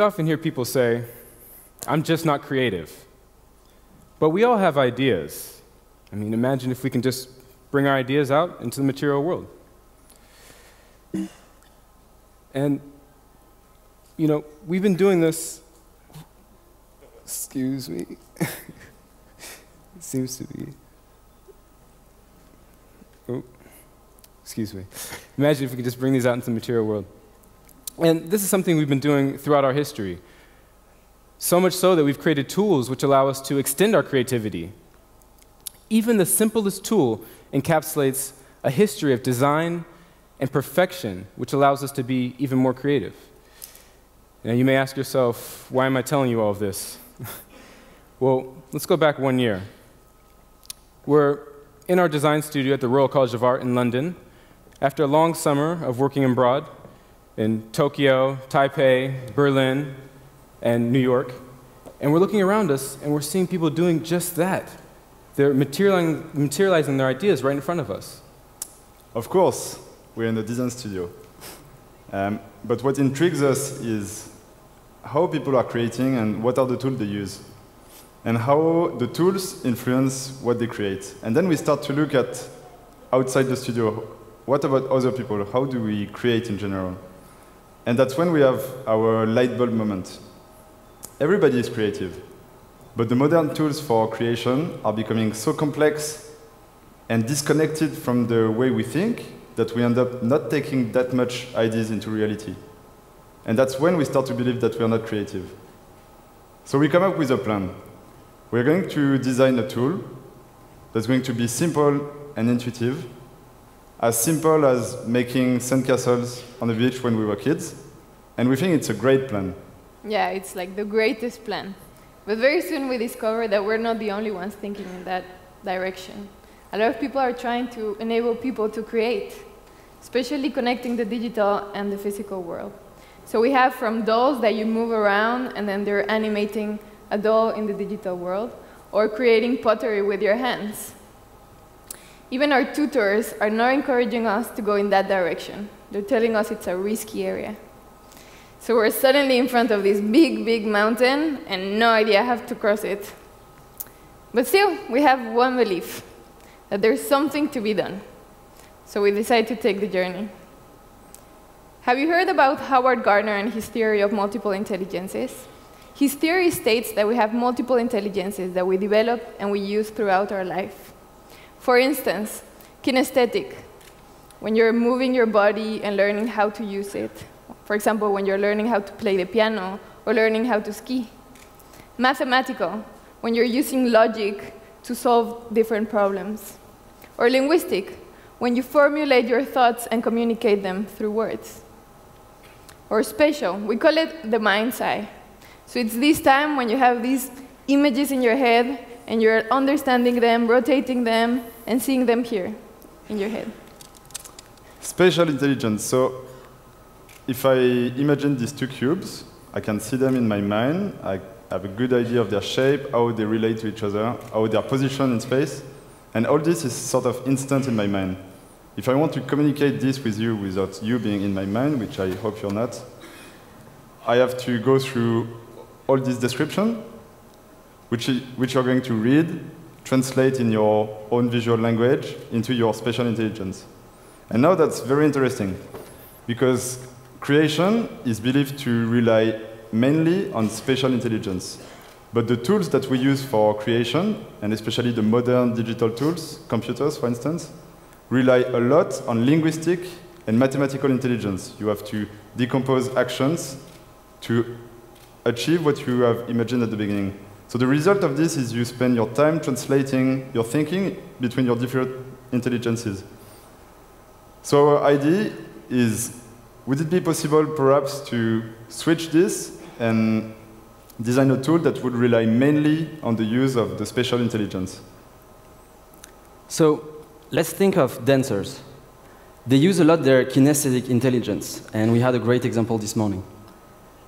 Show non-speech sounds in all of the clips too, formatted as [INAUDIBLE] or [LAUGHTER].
we often hear people say, I'm just not creative. But we all have ideas. I mean, imagine if we can just bring our ideas out into the material world. And, you know, we've been doing this. Excuse me. it [LAUGHS] seems to be. Oh, excuse me. Imagine if we could just bring these out into the material world. And this is something we've been doing throughout our history. So much so that we've created tools which allow us to extend our creativity. Even the simplest tool encapsulates a history of design and perfection, which allows us to be even more creative. Now, you may ask yourself, why am I telling you all of this? [LAUGHS] well, let's go back one year. We're in our design studio at the Royal College of Art in London after a long summer of working abroad in Tokyo, Taipei, Berlin, and New York. And we're looking around us and we're seeing people doing just that. They're materializing, materializing their ideas right in front of us. Of course, we're in the design studio. Um, but what intrigues us is how people are creating and what are the tools they use, and how the tools influence what they create. And then we start to look at outside the studio what about other people? How do we create in general? And that's when we have our light bulb moment. Everybody is creative, but the modern tools for creation are becoming so complex and disconnected from the way we think that we end up not taking that much ideas into reality. And that's when we start to believe that we are not creative. So we come up with a plan. We're going to design a tool that's going to be simple and intuitive, as simple as making sandcastles on the beach when we were kids. And we think it's a great plan. Yeah, it's like the greatest plan. But very soon we discovered that we're not the only ones thinking in that direction. A lot of people are trying to enable people to create, especially connecting the digital and the physical world. So we have from dolls that you move around and then they're animating a doll in the digital world, or creating pottery with your hands. Even our tutors are not encouraging us to go in that direction. They're telling us it's a risky area. So we're suddenly in front of this big, big mountain and no idea how to cross it. But still, we have one belief that there's something to be done. So we decide to take the journey. Have you heard about Howard Gardner and his theory of multiple intelligences? His theory states that we have multiple intelligences that we develop and we use throughout our life. For instance, kinesthetic, when you're moving your body and learning how to use it. For example, when you're learning how to play the piano or learning how to ski. Mathematical, when you're using logic to solve different problems. Or linguistic, when you formulate your thoughts and communicate them through words. Or spatial, we call it the mind's eye. So it's this time when you have these images in your head and you're understanding them, rotating them, and seeing them here in your head. Spatial intelligence. So if I imagine these two cubes, I can see them in my mind. I have a good idea of their shape, how they relate to each other, how they are positioned in space. And all this is sort of instant in my mind. If I want to communicate this with you without you being in my mind, which I hope you're not, I have to go through all this description, which, which you're going to read, translate in your own visual language into your spatial intelligence. And now that's very interesting, because creation is believed to rely mainly on spatial intelligence. But the tools that we use for creation, and especially the modern digital tools, computers for instance, rely a lot on linguistic and mathematical intelligence. You have to decompose actions to achieve what you have imagined at the beginning. So the result of this is you spend your time translating your thinking between your different intelligences. So our idea is, would it be possible perhaps to switch this and design a tool that would rely mainly on the use of the spatial intelligence? So let's think of dancers. They use a lot their kinesthetic intelligence, and we had a great example this morning.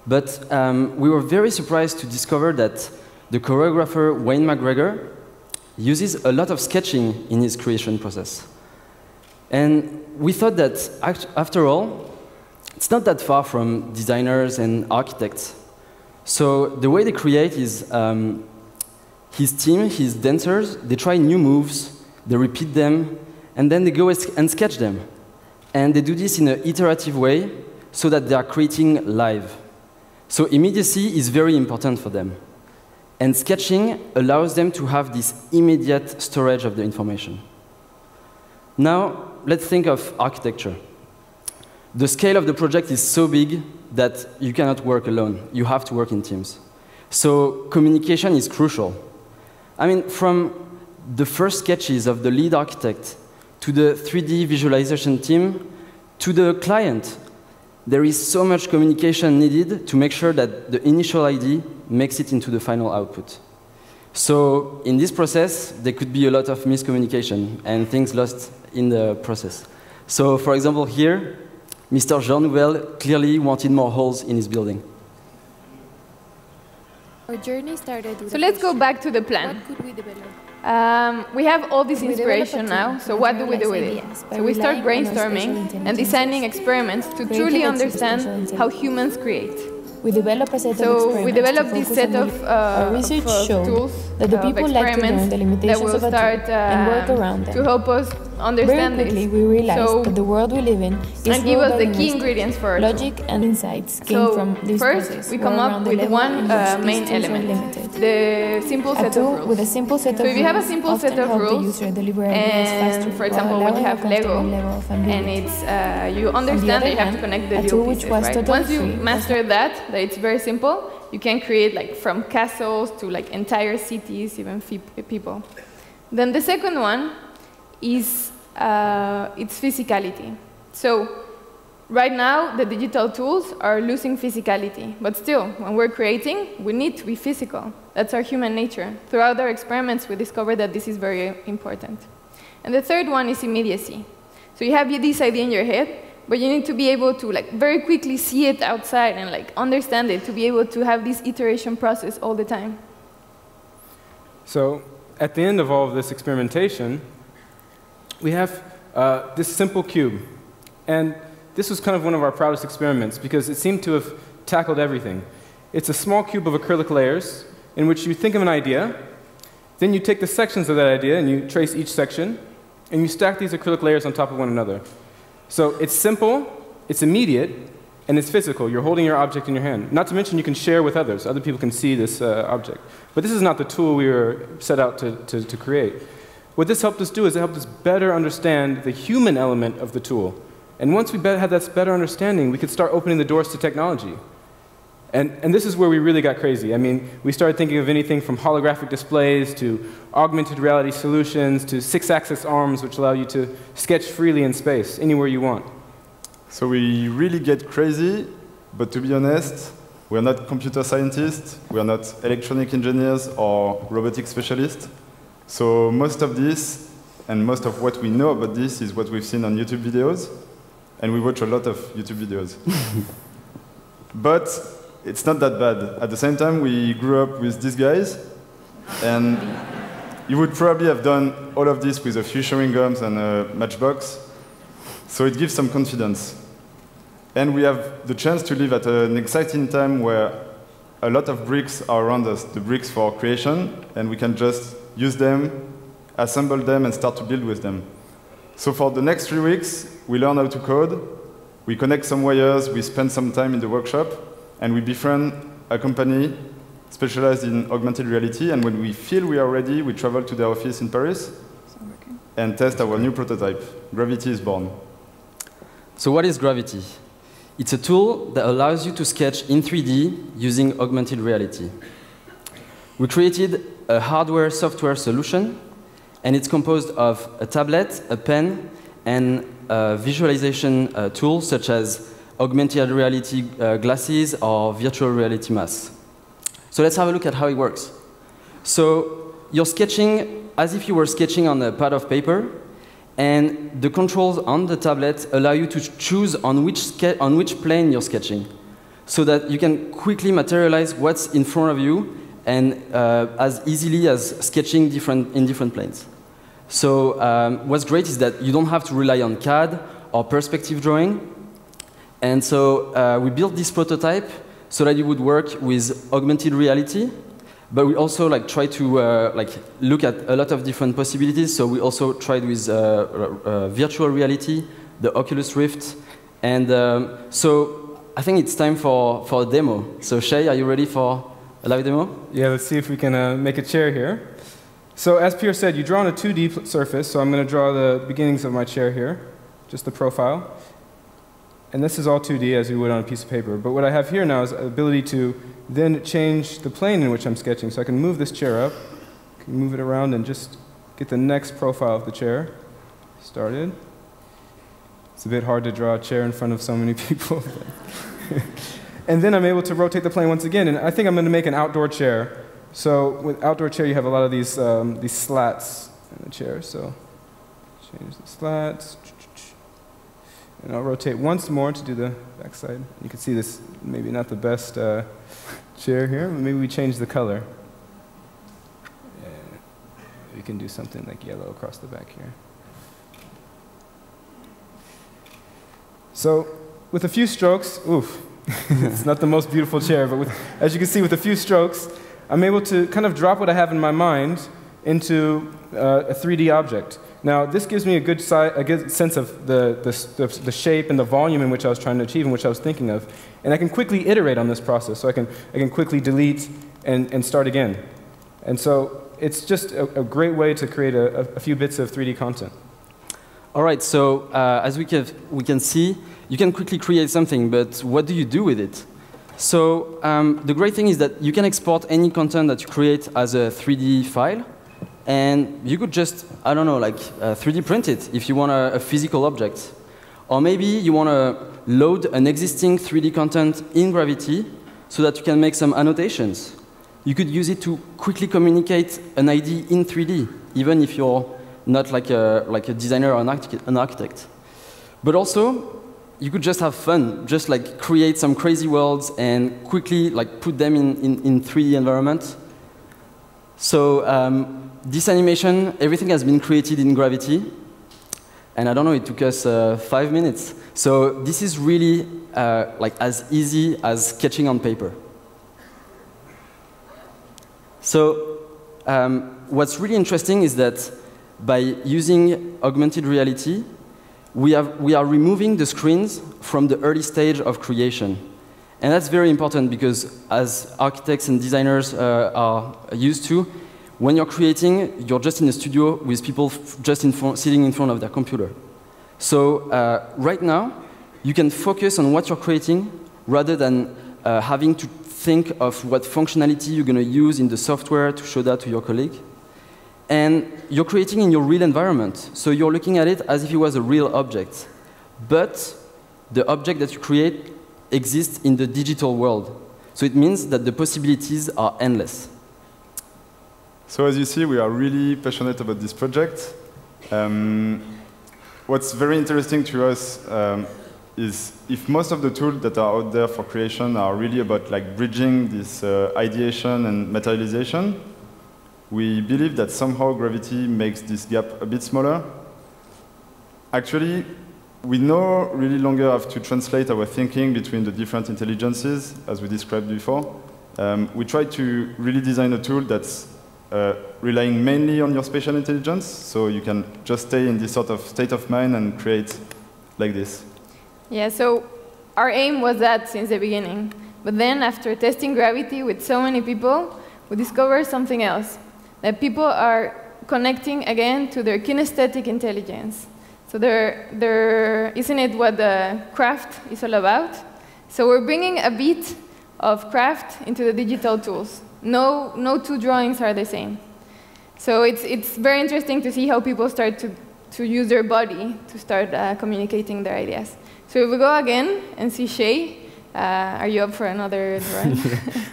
But um, we were very surprised to discover that the choreographer Wayne McGregor uses a lot of sketching in his creation process. And we thought that, after all, it's not that far from designers and architects. So the way they create is um, his team, his dancers, they try new moves, they repeat them, and then they go and sketch them. And they do this in an iterative way so that they are creating live. So immediacy is very important for them. And sketching allows them to have this immediate storage of the information. Now, let's think of architecture. The scale of the project is so big that you cannot work alone. You have to work in teams. So communication is crucial. I mean, from the first sketches of the lead architect to the 3D visualization team to the client, there is so much communication needed to make sure that the initial ID makes it into the final output. So in this process, there could be a lot of miscommunication and things lost in the process. So for example, here, Mr. Jean Nouvel clearly wanted more holes in his building. Our journey started with So let's go back to the plan. What could we develop? Um, we have all this develop inspiration now, so what do we do with it? So we start relying on artificial brainstorming and designing experiments to truly understand how humans create. We develop a set of So experiments we to developed this set of, uh, research of, uh, tools, that the of people like to experiments learn the that limitations will of a start tool and work um, around them. to help us Very quickly, this. we realized So- that the world we live in is and give us the key ingredients for tool. Logic and insights came So from this first, process, we come up with one uh, main element, limited. the simple A set of rules. with a simple set So of if you have a simple set of help the rules, user deliver ideas faster and for example, when you have Lego, and it's uh, you understand that you have to connect the little which pieces, was right? totally Once you master that, that it's very simple, you can create like from castles to like entire cities, even people. Then the second one is uh, its physicality. So right now, the digital tools are losing physicality, but still, when we're creating, we need to be physical. That's our human nature. Throughout our experiments, we discovered that this is very important. And the third one is immediacy. So you have this idea in your head, but you need to be able to like very quickly see it outside and like understand it to be able to have this iteration process all the time. So at the end of all of this experimentation, we have uh, this simple cube. And this was kind of one of our proudest experiments because it seemed to have tackled everything. It's a small cube of acrylic layers in which you think of an idea, then you take the sections of that idea and you trace each section, and you stack these acrylic layers on top of one another. So it's simple, it's immediate, and it's physical. You're holding your object in your hand. Not to mention you can share with others. Other people can see this uh, object. But this is not the tool we were set out to, to, to create. What this helped us do is it helped us better understand the human element of the tool. And once we had that better understanding, we could start opening the doors to technology. And, and this is where we really got crazy. I mean, we started thinking of anything from holographic displays to augmented reality solutions to six axis arms, which allow you to sketch freely in space, anywhere you want. So we really get crazy, but to be honest, we're not computer scientists, we're not electronic engineers or robotic specialists. So most of this and most of what we know about this is what we've seen on YouTube videos, and we watch a lot of YouTube videos. [LAUGHS] but it's not that bad. At the same time, we grew up with these guys, and you would probably have done all of this with a few chewing gums and a matchbox. So it gives some confidence. And we have the chance to live at an exciting time where a lot of bricks are around us, the bricks for creation, and we can just use them, assemble them, and start to build with them. So for the next three weeks, we learn how to code, we connect some wires, we spend some time in the workshop, and we befriend a company specialized in augmented reality, and when we feel we are ready, we travel to their office in Paris and test our new prototype. Gravity is born. So what is Gravity? It's a tool that allows you to sketch in 3D using augmented reality. We created a hardware-software solution, and it's composed of a tablet, a pen, and a visualization uh, tools such as augmented reality uh, glasses or virtual reality masks. So let's have a look at how it works. So you're sketching as if you were sketching on a pad of paper, and the controls on the tablet allow you to choose on which, on which plane you're sketching, so that you can quickly materialize what's in front of you and uh, as easily as sketching different, in different planes. So um, what's great is that you don't have to rely on CAD or perspective drawing. And so uh, we built this prototype so that it would work with augmented reality. But we also like try to uh, like look at a lot of different possibilities. So we also tried with uh, uh, virtual reality, the Oculus Rift, and um, so I think it's time for, for a demo. So Shay, are you ready for live demo? Yeah, let's see if we can uh, make a chair here. So as Pierre said, you draw on a 2D surface, so I'm going to draw the beginnings of my chair here, just the profile. And this is all 2D as you would on a piece of paper. But what I have here now is the ability to then change the plane in which I'm sketching. So I can move this chair up, can move it around and just get the next profile of the chair started. It's a bit hard to draw a chair in front of so many [LAUGHS] people. And then I'm able to rotate the plane once again. And I think I'm going to make an outdoor chair. So with outdoor chair, you have a lot of these, um, these slats in the chair. So change the slats. And I'll rotate once more to do the backside. You can see this, maybe not the best uh, chair here. Maybe we change the color. Yeah. We can do something like yellow across the back here. So with a few strokes, oof, [LAUGHS] it's not the most beautiful chair, but with, as you can see, with a few strokes, I'm able to kind of drop what I have in my mind into uh, a 3D object. Now, this gives me a good, si a good sense of the, the, the, shape and the volume in which I was trying to achieve and which I was thinking of. And I can quickly iterate on this process. So I can, I can quickly delete and, and start again. And so it's just a, a great way to create a, a, few bits of 3D content. All right, so uh, as we can, we can see, you can quickly create something, but what do you do with it? So um, the great thing is that you can export any content that you create as a 3D file, and you could just, I don't know, like uh, 3D print it if you want a, a physical object. Or maybe you want to load an existing 3D content in Gravity so that you can make some annotations. You could use it to quickly communicate an ID in 3D, even if you're not like a, like a designer or an, an architect. But also, you could just have fun, just like create some crazy worlds and quickly like put them in, in, in 3D environment. So um, this animation, everything has been created in Gravity. And I don't know, it took us uh, five minutes. So this is really uh, like as easy as sketching on paper. So um, what's really interesting is that by using augmented reality, we, have, we are removing the screens from the early stage of creation. And that's very important because as architects and designers uh, are used to, when you're creating, you're just in a studio with people just in sitting in front of their computer. So uh, right now, you can focus on what you're creating rather than uh, having to think of what functionality you're going to use in the software to show that to your colleague. And you're creating in your real environment. So you're looking at it as if it was a real object. But the object that you create exists in the digital world. So it means that the possibilities are endless. So as you see, we are really passionate about this project. Um, what's very interesting to us um, is if most of the tools that are out there for creation are really about like bridging this uh, ideation and materialization, we believe that somehow gravity makes this gap a bit smaller. Actually, we no really longer have to translate our thinking between the different intelligences, as we described before. Um, we try to really design a tool that's uh, relying mainly on your spatial intelligence, so you can just stay in this sort of state of mind and create like this. Yeah, so our aim was that since the beginning. But then after testing gravity with so many people, we discovered something else, that people are connecting again to their kinesthetic intelligence. So they're, they're, isn't it what the craft is all about? So we're bringing a bit of craft into the digital tools. No, no two drawings are the same. So it's, it's very interesting to see how people start to, to use their body to start uh, communicating their ideas. So if we go again and see Shay, uh, are you up for another [LAUGHS] drawing?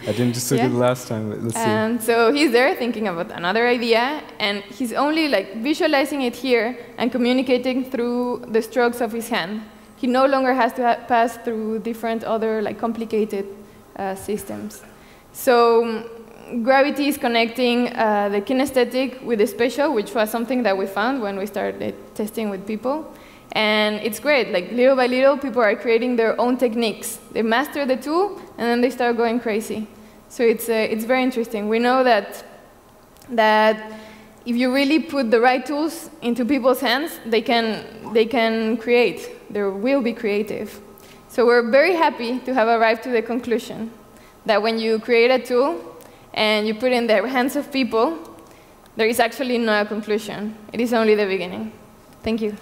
I didn't just look [LAUGHS] yeah? it last time, let's see. And so he's there thinking about another idea, and he's only like visualizing it here and communicating through the strokes of his hand. He no longer has to pass through different other like complicated uh, systems. So gravity is connecting uh, the kinesthetic with the spatial, which was something that we found when we started testing with people. And it's great. Like little by little, people are creating their own techniques. They master the tool, and then they start going crazy. So it's, uh, it's very interesting. We know that, that if you really put the right tools into people's hands, they can, they can create. They will be creative. So we're very happy to have arrived to the conclusion that when you create a tool and you put it in the hands of people, there is actually no conclusion. It is only the beginning. Thank you.